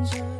danger